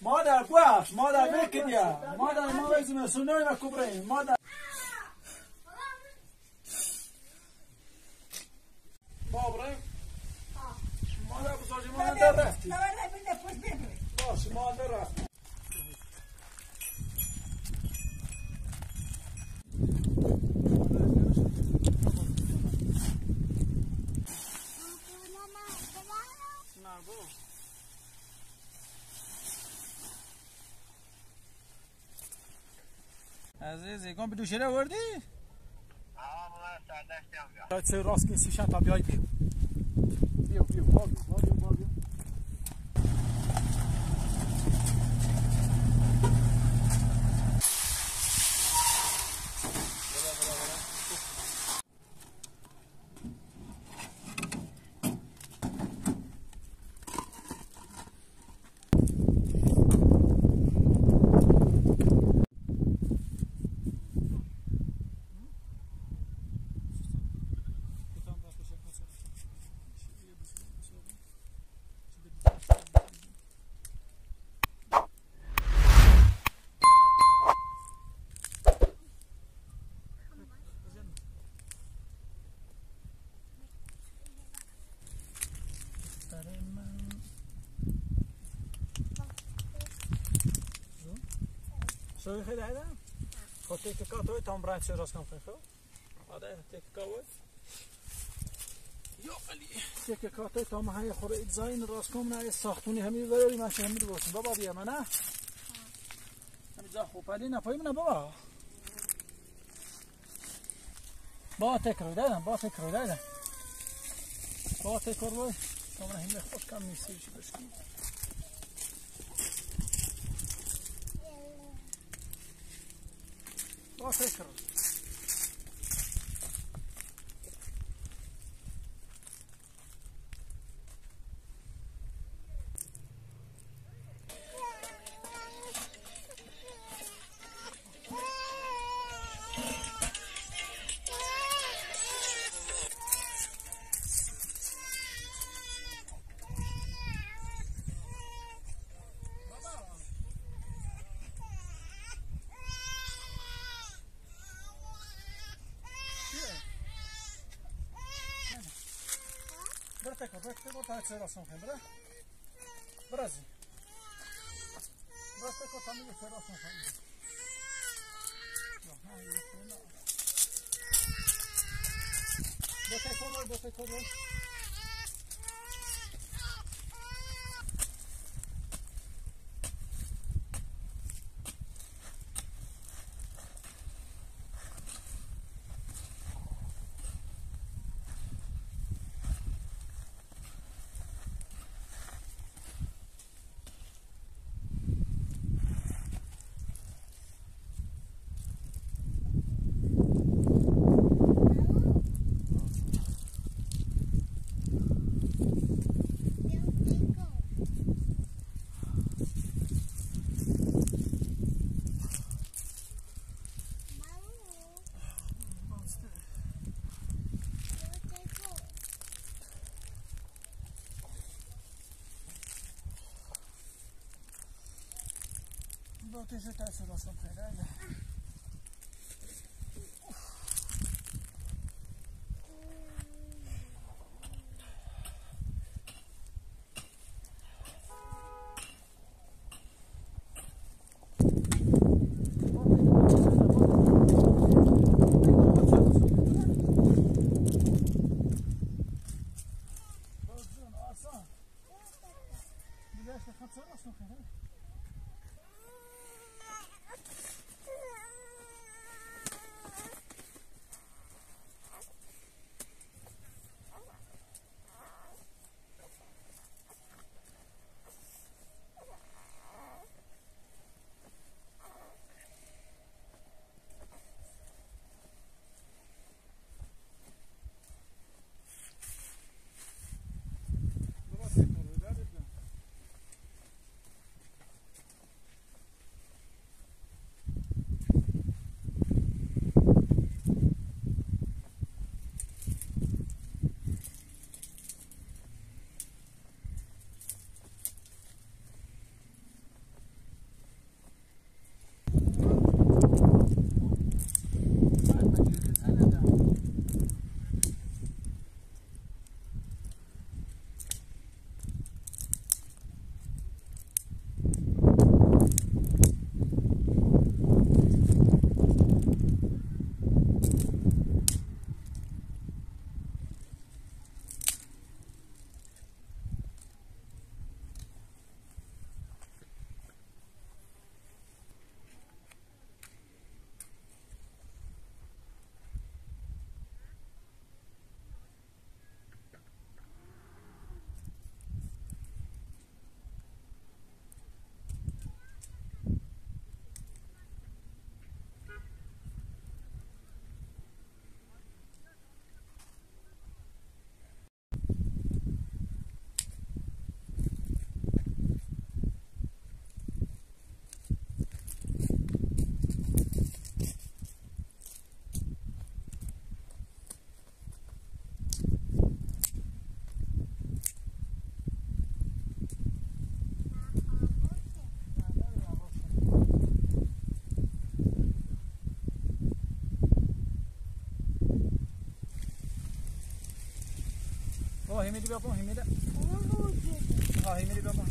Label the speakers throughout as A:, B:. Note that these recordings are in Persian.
A: مادر بوش مادر بکنیا مادر ما ویزیم سنوی و کبره مادر بابره مادر بساجی مادر رفتی باش مادر رفتی عزیزی گم بدو شده وردی؟ آه چه راست که سیشن تا بیای بیو بیو بیو باگیو باگیو باگیو Sorry خیلی هیدم خود تیک کات hoy tam brandt ze ras kan gaan هذا تیک کاوی یا علی تیک کات hoy tam های خوره دیزاین راس کم نه ساختونی همین ولی من بسیم بابا بیا منه همین جا خوب علی نپایی منه بابا با تکرار دادم با تکرار دادم با تکرار بای کاملا همین خوش کم نیستی چی بشکنی Классный, короче. Teka, brak tego palce rosną chyba. Brazy. Brak tego tam jeszcze rosną chyba. No,
B: no,
A: jeszcze no. Do tej kogo, do tej kogo. cabeça da sua peranha. Nossa! Me deixa cansar, nossa, não quer Hemidi bir yapalım. Hemidi. Ha hemidi bir yapalım.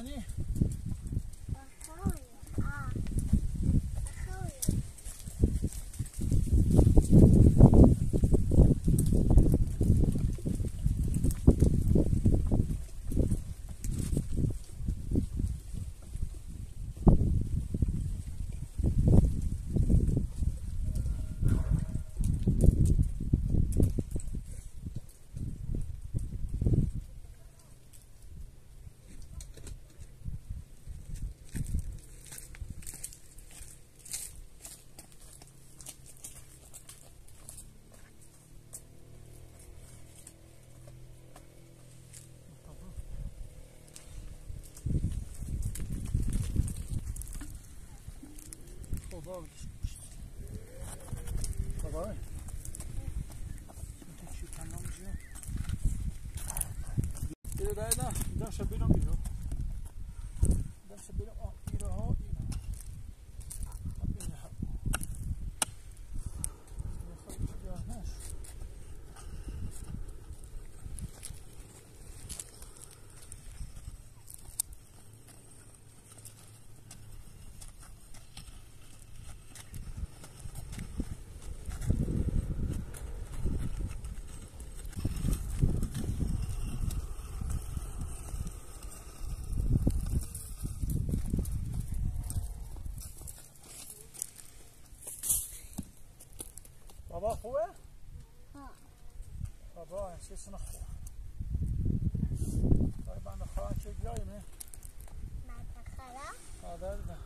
A: down there. fogos. Está bem? Tyle daje na, da še bilo bilo. Da še bilo, o, بابا خوبه؟
B: ها.
A: بابا سیسن خوب. برای بنده خواهر که بیاییم آدر ده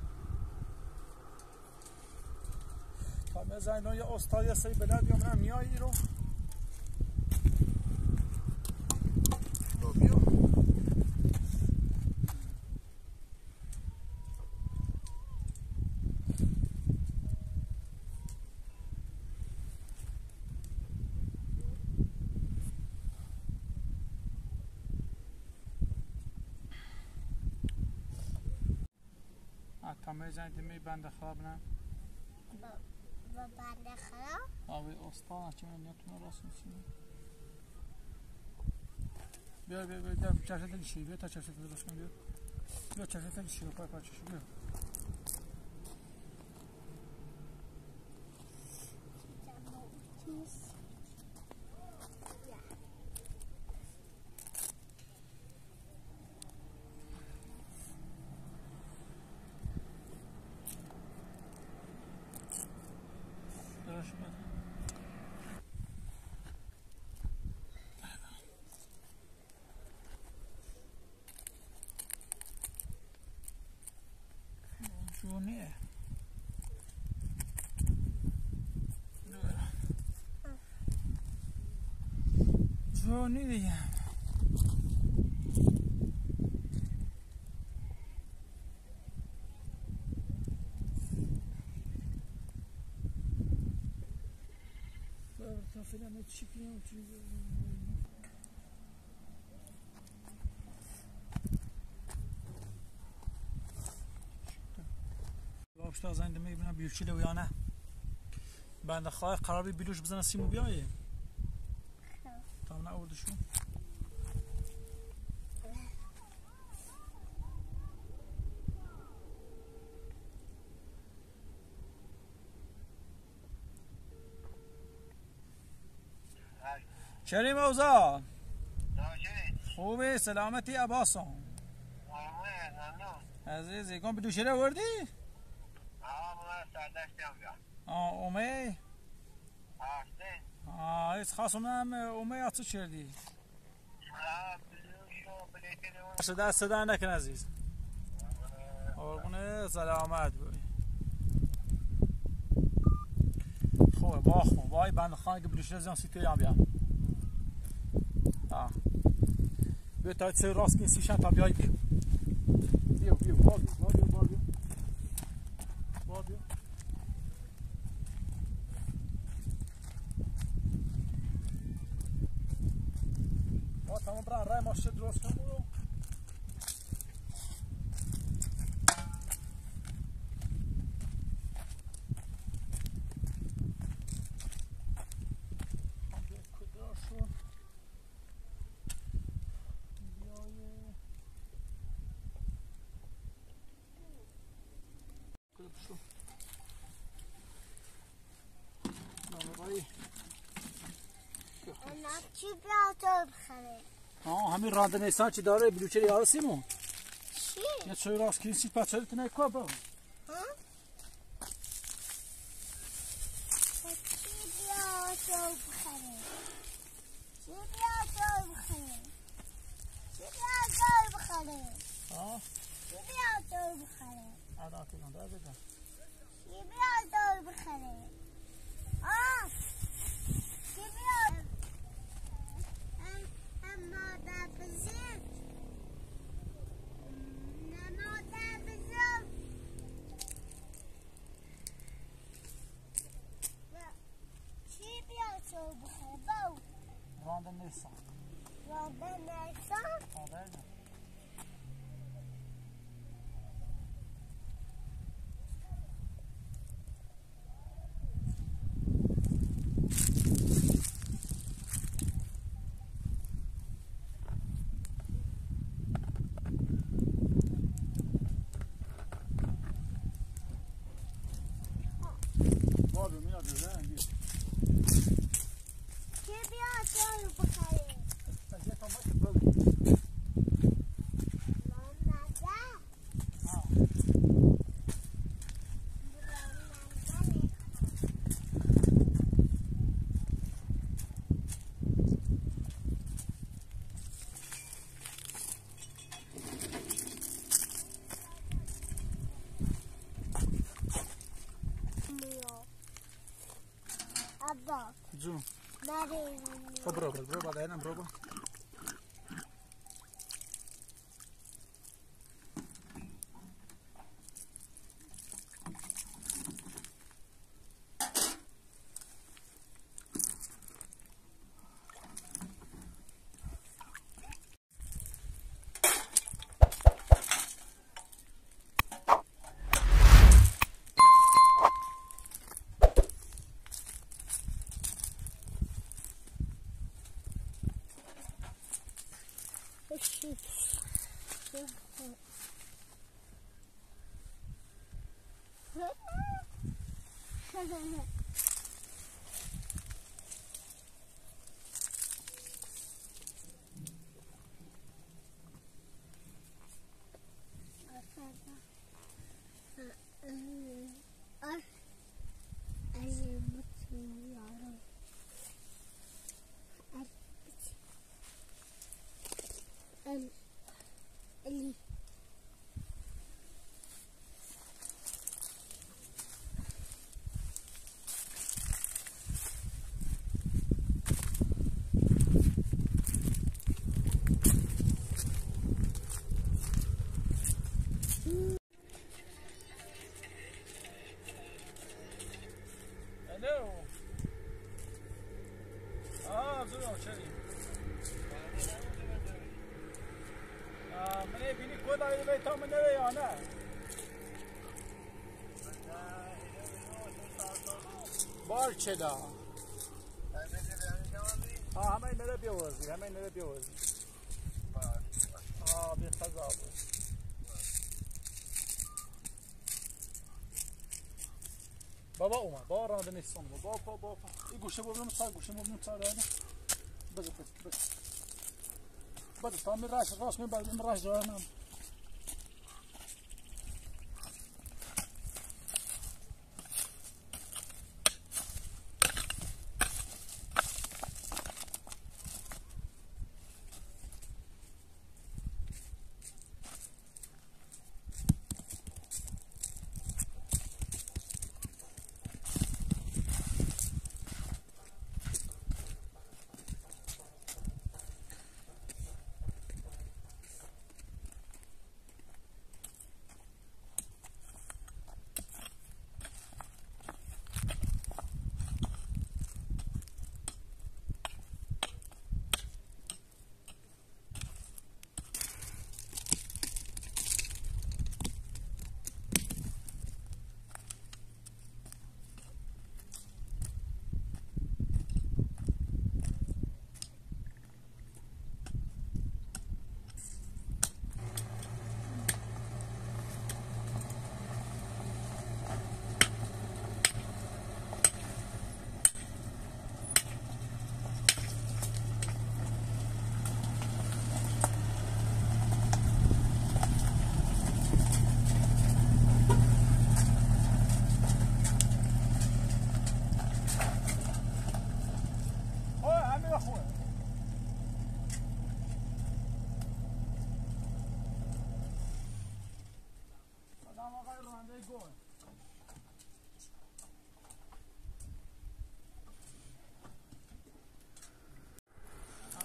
A: تا می‌زنی یه استاد یه سری بلد بیامونم میایی رو رو؟ تا میزنی دمی بنده خواب نه آوی استاد چه من نیتونه راست میشینی بیا بیا بیا بیا چشت دلیشی بیا تا چشت درست کن بیا بیا چشت دلیشی پای پای چشت بیا تو فعلا متیپیم که آبشار زنده می‌بینه بیلوش دویانه بنده اخیر قراره بیلوش بزن سیم بیایه. آوردشون. کریم اوزا خوبه سلامتی عباسم عزیزی کن به دوشه رو وردی؟
C: آه
A: اومه ایس خاصم هم اومه
C: آه بلوشو بلیتنی اون
A: صدا نکن عزیز قربونه سلامت بوی خوبه با خوب وای بند خانه که بدوش رزیان سی توی بیام آه بیا تا سه راست که سیشن تا بیای بیو بیو بیو بیو بیو با بیو Прямо щедро скамую.
B: хорошо. Давай. Она тебя тоже
A: آه همین رانده نیستان چی داره؟ بلوچه یاره سیمون
B: چی؟
A: یه چوی راست که سی پچه تنه که با
B: on
A: the
B: new song. Well. Oh,
A: there's. Ο πρόβλημα, πρόβλημα,
B: ένα. Ha ha ha! آه
A: زورم چری آه من بینی کد آید بی تا من نوی یا نه بار چه دا آه همه نره بیوازی همه نره بیوازی آه بی خزا بود بابا اومد. بابا رانده نیستم. بابا بابا بابا. این گوشه ببینم سر گوشه ببینم سر داره Bakın bakın. Bakın tam bir rahatsız olsun. Ben rahatsız olmam. غير عندي يقول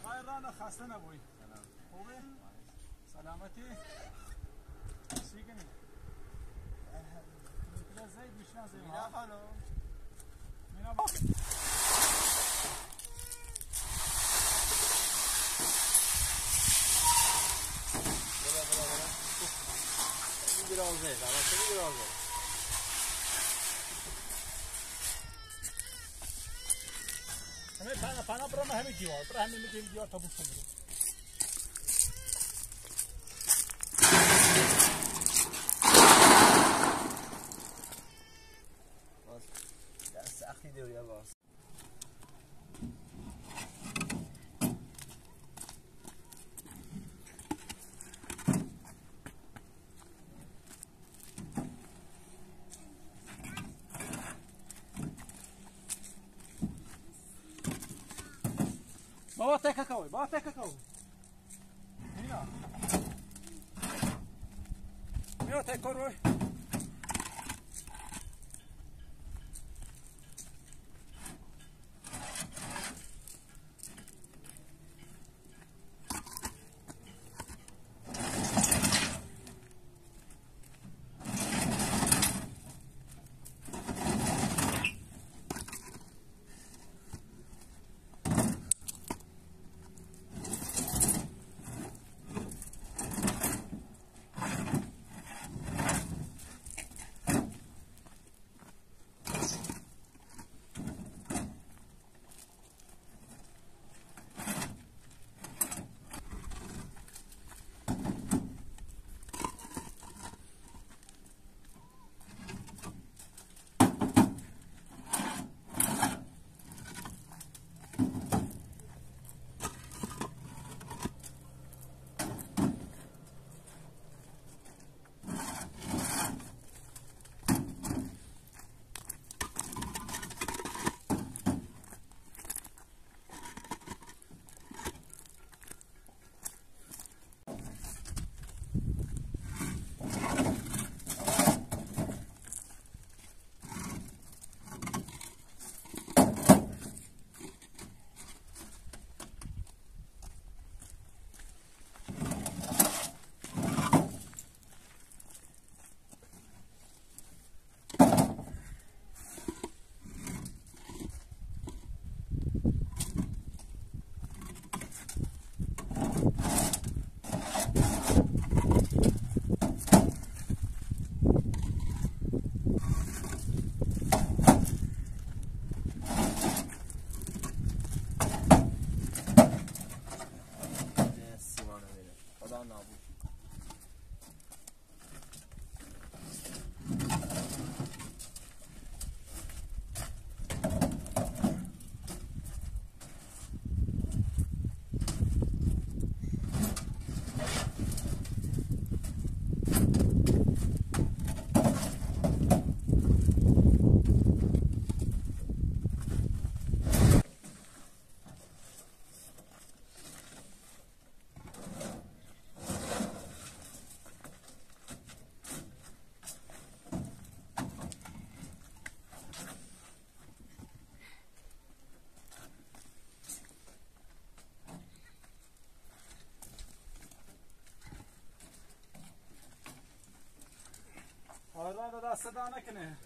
A: غير انا خاصنا ابوي خوبه سلامتي سيكني مثل زيد مشان زي ما
C: خانم
A: من biraz değil. Anasını biraz değil. हमें खाना पाना पर हमें जीवा
C: पर हमें जीवा तब सुन
A: रहे Cacau. Bota aí, Cacau. Vem lá. Meu, até coroa. صدا صدا نکنه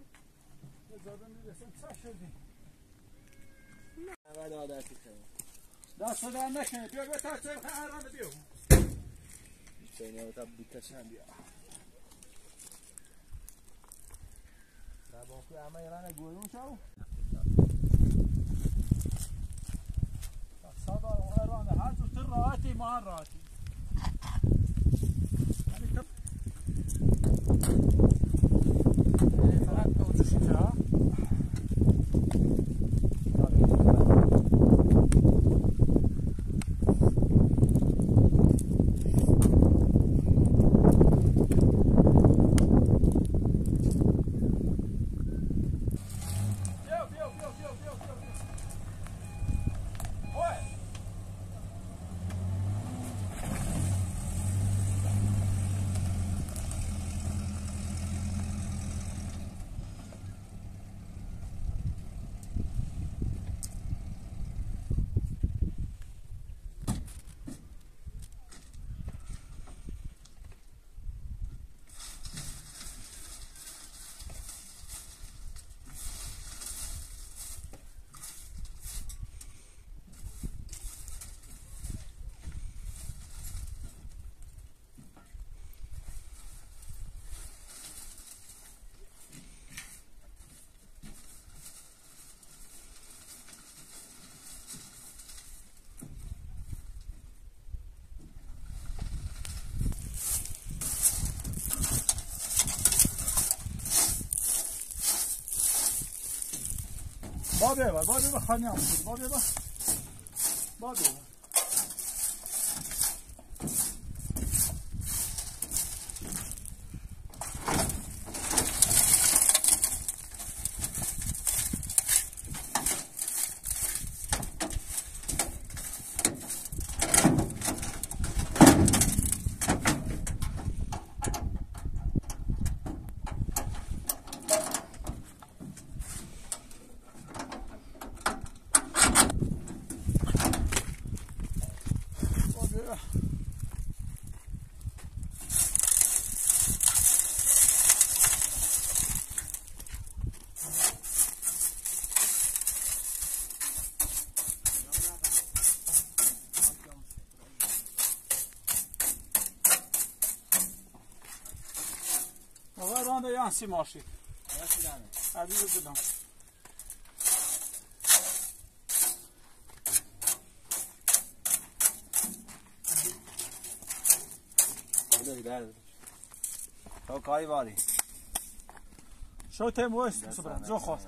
A: بابا یه زادن میرسیم چه شدی
C: بعد عادت کنم.
A: دست در نکنه بیا بیا تا چه خیران بیا
C: بین تا بیکشم بیا. با خوی همه ایران گویون شو
A: صدا خیران هر جو تر راحتی ما هم راحتی یعنی کم یعنی です。包对吧？包对吧？好娘，包对吧？包对吧？آقا رانده یانسی ماشید عزیز بدم
C: بده در تو کاری باری
A: شو تیم وست سبرم زو خور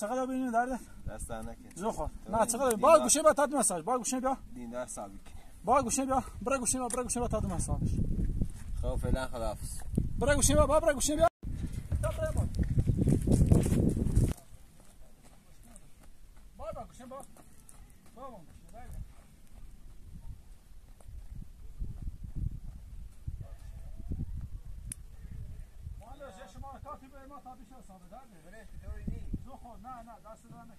A: چقدر ببینیم درده
C: دست در نکن
A: زو خور نه چقدر با گوشه با تاد مساج با گوشه بیا
C: دین ثابت کنی
A: با گوشه بیا برا گوشه بیا برا گوشه بیا تاد مساج
C: خب فعلا خداحافظ.
A: برا گوشه بیا با برا گوشه بیا immer habe ich das, aber da nicht. Richtig, da nicht. So, na, na, das ist eine